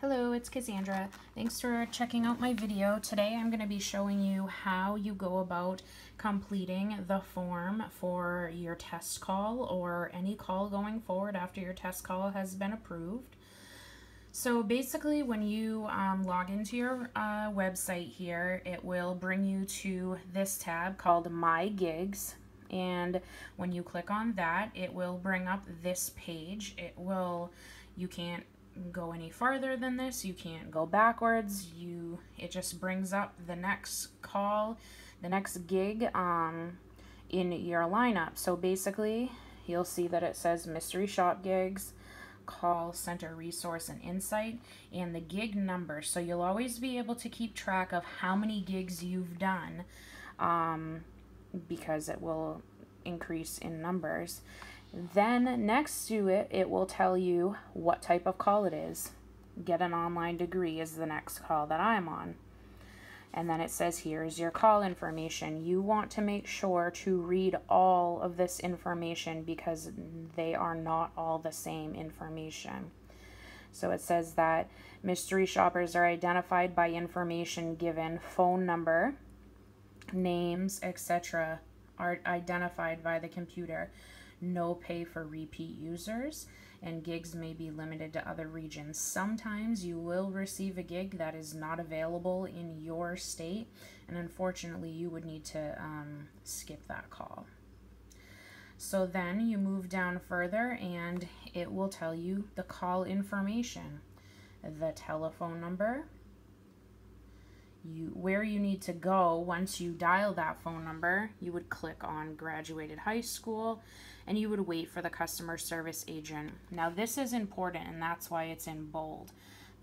Hello, it's Cassandra. Thanks for checking out my video. Today I'm going to be showing you how you go about completing the form for your test call or any call going forward after your test call has been approved. So basically when you um, log into your uh, website here, it will bring you to this tab called My Gigs and when you click on that it will bring up this page it will you can't go any farther than this. You can't go backwards. You it just brings up the next call the next gig um in your lineup. So basically you'll see that it says mystery shop gigs call center resource and insight and the gig number. So you'll always be able to keep track of how many gigs you've done um, because it will increase in numbers. Then next to it, it will tell you what type of call it is. Get an online degree is the next call that I'm on. And then it says here's your call information. You want to make sure to read all of this information because they are not all the same information. So it says that mystery shoppers are identified by information given, phone number, names, etc., are identified by the computer. No pay for repeat users, and gigs may be limited to other regions. Sometimes you will receive a gig that is not available in your state, and unfortunately, you would need to um, skip that call. So then you move down further, and it will tell you the call information the telephone number, you where you need to go once you dial that phone number you would click on graduated high school and you would wait for the customer service agent. Now this is important and that's why it's in bold.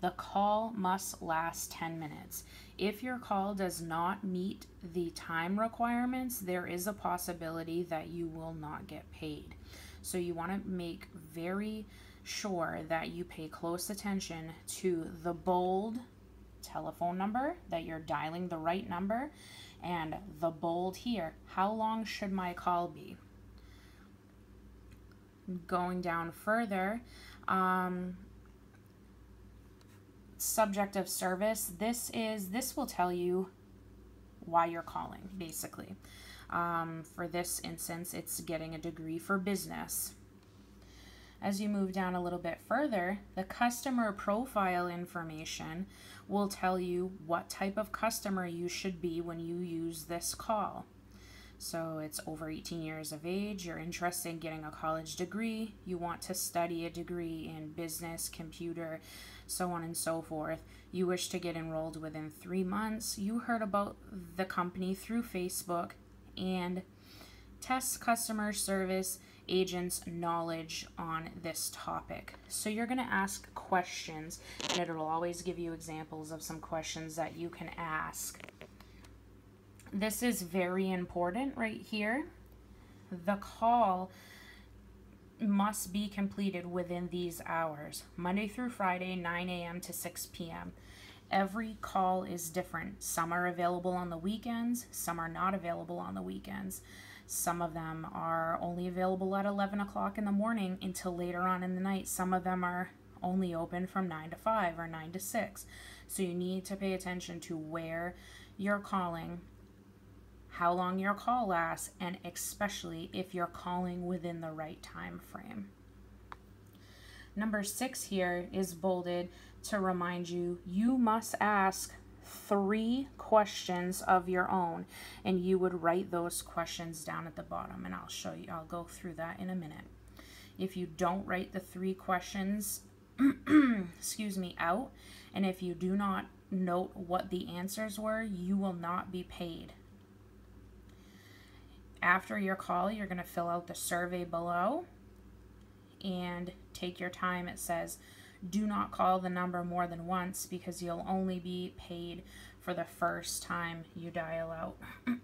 The call must last 10 minutes. If your call does not meet the time requirements there is a possibility that you will not get paid. So you want to make very sure that you pay close attention to the bold telephone number, that you're dialing the right number, and the bold here, how long should my call be? Going down further, um, subject of service, this is, this will tell you why you're calling, basically. Um, for this instance, it's getting a degree for business. As you move down a little bit further, the customer profile information will tell you what type of customer you should be when you use this call. So it's over 18 years of age, you're interested in getting a college degree, you want to study a degree in business, computer, so on and so forth. You wish to get enrolled within three months. You heard about the company through Facebook and test customer service agent's knowledge on this topic. So you're going to ask questions, and it'll always give you examples of some questions that you can ask. This is very important right here. The call must be completed within these hours, Monday through Friday, 9 a.m. to 6 p.m. Every call is different. Some are available on the weekends, some are not available on the weekends. Some of them are only available at 11 o'clock in the morning until later on in the night. Some of them are only open from 9 to 5 or 9 to 6. So you need to pay attention to where you're calling, how long your call lasts, and especially if you're calling within the right time frame. Number six here is bolded to remind you you must ask three questions of your own and you would write those questions down at the bottom and I'll show you I'll go through that in a minute. If you don't write the three questions excuse me out and if you do not note what the answers were you will not be paid. After your call you're going to fill out the survey below and take your time. It says do not call the number more than once because you'll only be paid for the first time you dial out.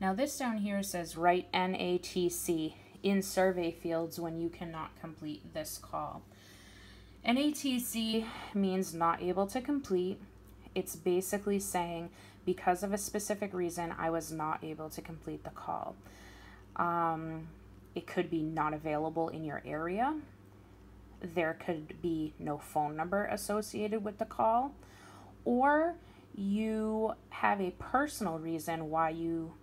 now this down here says write NATC in survey fields when you cannot complete this call. NATC means not able to complete. It's basically saying because of a specific reason I was not able to complete the call. Um, it could be not available in your area there could be no phone number associated with the call, or you have a personal reason why you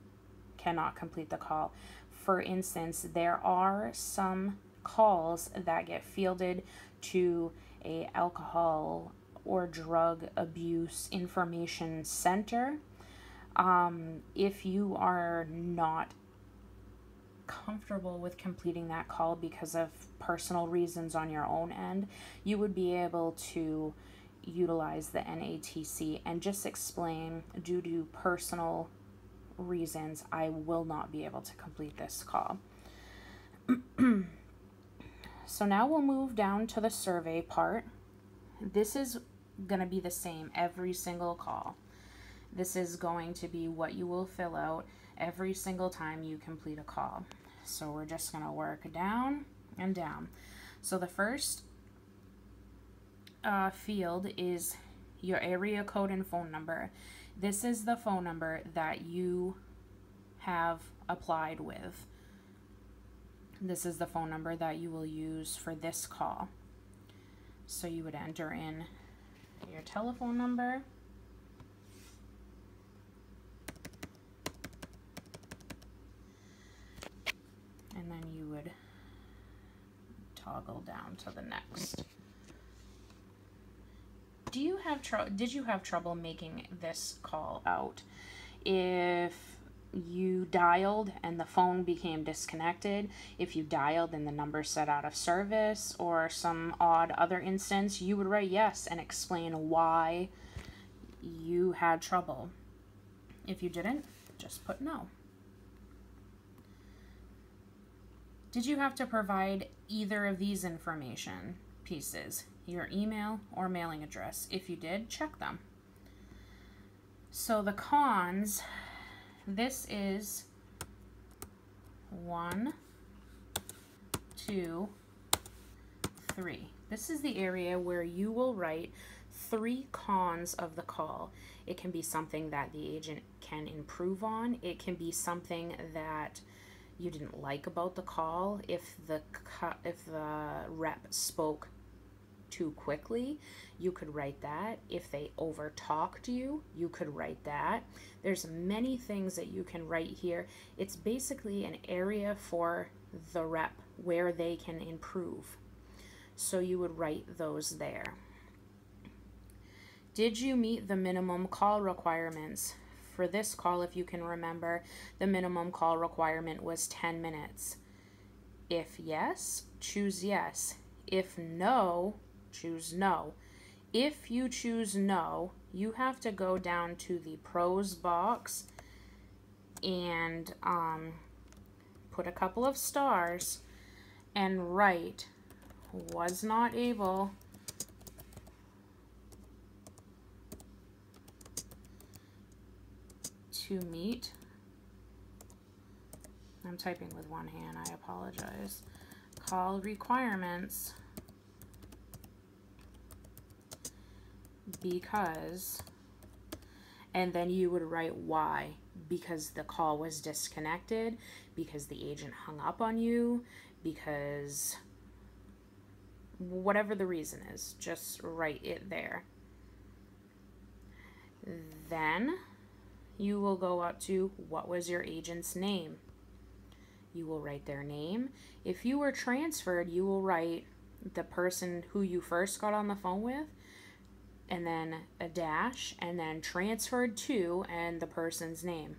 cannot complete the call. For instance, there are some calls that get fielded to a alcohol or drug abuse information center. Um, if you are not comfortable with completing that call because of personal reasons on your own end, you would be able to utilize the NATC and just explain due to personal reasons, I will not be able to complete this call. so now we'll move down to the survey part. This is going to be the same every single call. This is going to be what you will fill out every single time you complete a call. So we're just going to work down and down. So the first uh, field is your area code and phone number. This is the phone number that you have applied with. This is the phone number that you will use for this call. So you would enter in your telephone number. And then you would toggle down to the next. Do you have trouble? Did you have trouble making this call out? If you dialed and the phone became disconnected, if you dialed and the number set out of service, or some odd other instance, you would write yes and explain why you had trouble. If you didn't, just put no. Did you have to provide either of these information pieces? your email or mailing address. If you did, check them. So the cons, this is one, two, three. This is the area where you will write three cons of the call. It can be something that the agent can improve on. It can be something that you didn't like about the call if the if the rep spoke too quickly, you could write that. If they over talked you, you could write that. There's many things that you can write here. It's basically an area for the rep where they can improve. So you would write those there. Did you meet the minimum call requirements? For this call, if you can remember, the minimum call requirement was 10 minutes. If yes, choose yes. If no, choose no. If you choose no, you have to go down to the pros box and um, put a couple of stars and write was not able to meet. I'm typing with one hand I apologize. Call requirements. Because, and then you would write why, because the call was disconnected, because the agent hung up on you, because whatever the reason is, just write it there. Then you will go up to what was your agent's name. You will write their name. If you were transferred, you will write the person who you first got on the phone with and then a dash, and then transferred to, and the person's name.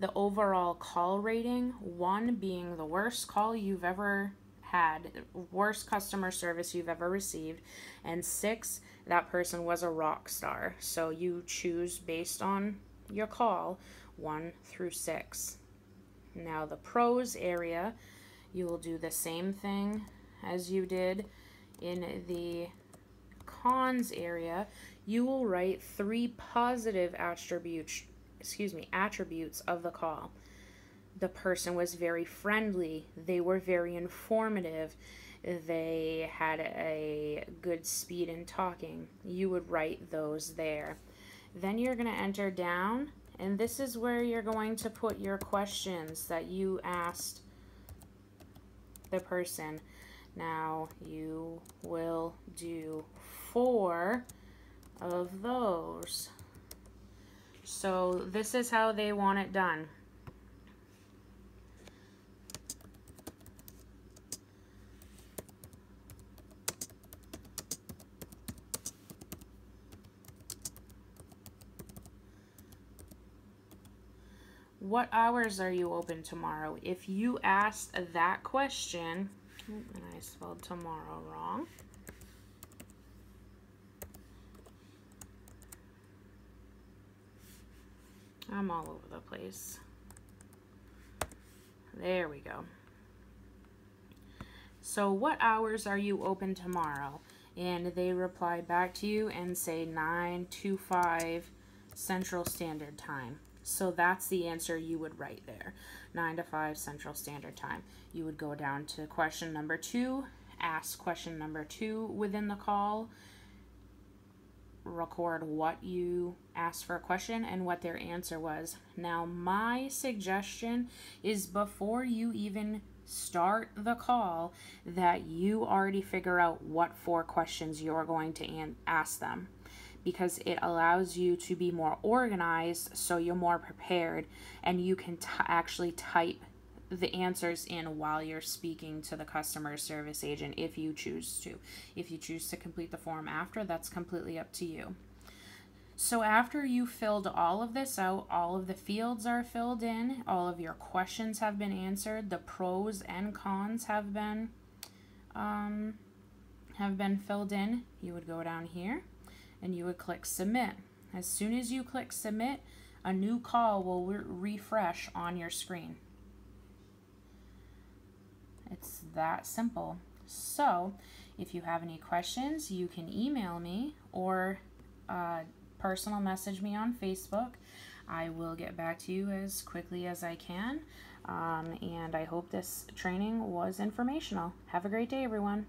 The overall call rating, one being the worst call you've ever had, worst customer service you've ever received, and six, that person was a rock star. So you choose based on your call, one through six. Now, the pros area, you will do the same thing as you did in the cons area, you will write three positive attributes, excuse me, attributes of the call. The person was very friendly, they were very informative, they had a good speed in talking. You would write those there. Then you're going to enter down, and this is where you're going to put your questions that you asked the person. Now you will do four of those. So this is how they want it done. What hours are you open tomorrow? If you asked that question, and I spelled tomorrow wrong. I'm all over the place. There we go. So what hours are you open tomorrow? And they reply back to you and say 9 to 5 Central Standard Time. So that's the answer you would write there. 9 to 5 Central Standard Time. You would go down to question number 2, ask question number 2 within the call, record what you asked for a question and what their answer was. Now, my suggestion is before you even start the call that you already figure out what four questions you're going to ask them because it allows you to be more organized so you're more prepared and you can actually type the answers in while you're speaking to the customer service agent if you choose to. If you choose to complete the form after, that's completely up to you. So after you filled all of this out, all of the fields are filled in, all of your questions have been answered, the pros and cons have been um, have been filled in, you would go down here and you would click submit. As soon as you click submit, a new call will re refresh on your screen. It's that simple. So if you have any questions, you can email me or uh, personal message me on Facebook. I will get back to you as quickly as I can. Um, and I hope this training was informational. Have a great day, everyone.